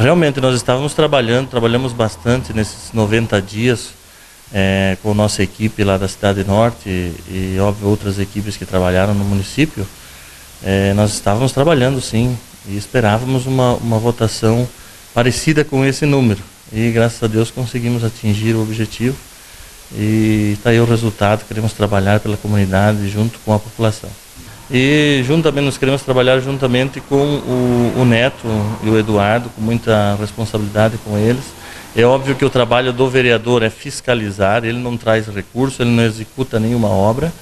Realmente nós estávamos trabalhando, trabalhamos bastante nesses 90 dias é, com nossa equipe lá da Cidade Norte e, e óbvio, outras equipes que trabalharam no município. É, nós estávamos trabalhando sim e esperávamos uma, uma votação parecida com esse número. E graças a Deus conseguimos atingir o objetivo e está aí o resultado. Queremos trabalhar pela comunidade junto com a população. E juntamente nós queremos trabalhar juntamente com o, o Neto e o Eduardo, com muita responsabilidade com eles. É óbvio que o trabalho do vereador é fiscalizar, ele não traz recurso, ele não executa nenhuma obra,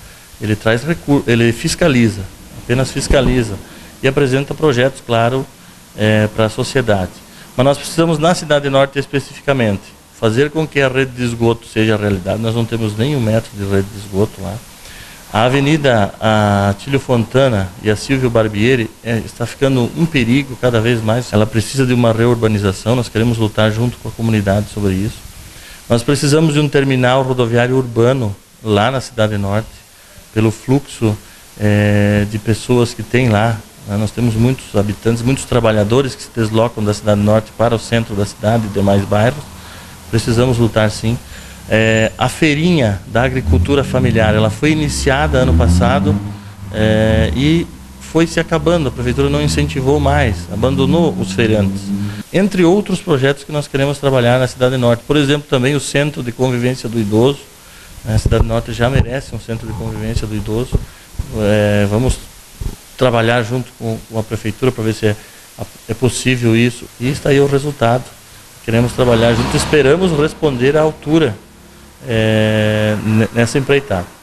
ele traz recurso, ele fiscaliza, apenas fiscaliza e apresenta projetos, claro, é, para a sociedade. Mas nós precisamos, na Cidade Norte especificamente, fazer com que a rede de esgoto seja realidade. Nós não temos nenhum metro de rede de esgoto lá. A Avenida a Tílio Fontana e a Silvio Barbieri é, está ficando um perigo cada vez mais. Ela precisa de uma reurbanização, nós queremos lutar junto com a comunidade sobre isso. Nós precisamos de um terminal rodoviário urbano lá na Cidade Norte, pelo fluxo é, de pessoas que tem lá. Né? Nós temos muitos habitantes, muitos trabalhadores que se deslocam da Cidade Norte para o centro da cidade e demais bairros. Precisamos lutar sim. É, a feirinha da agricultura familiar, ela foi iniciada ano passado é, e foi se acabando. A prefeitura não incentivou mais, abandonou os feirantes. Entre outros projetos que nós queremos trabalhar na Cidade Norte. Por exemplo, também o Centro de Convivência do Idoso. A Cidade Norte já merece um Centro de Convivência do Idoso. É, vamos trabalhar junto com, a prefeitura para ver se é, é possível isso. E está aí o resultado. Queremos trabalhar junto, esperamos responder à altura é, nessa empreitada.